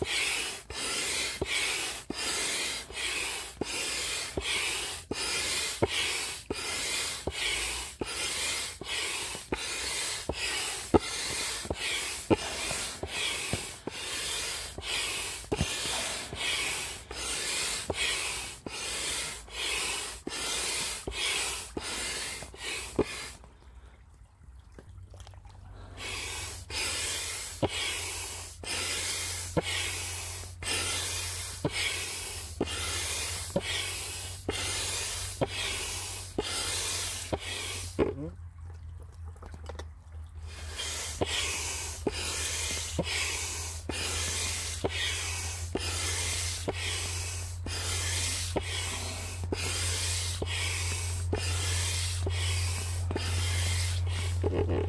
you. Mm-hmm.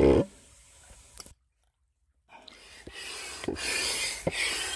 Thank you.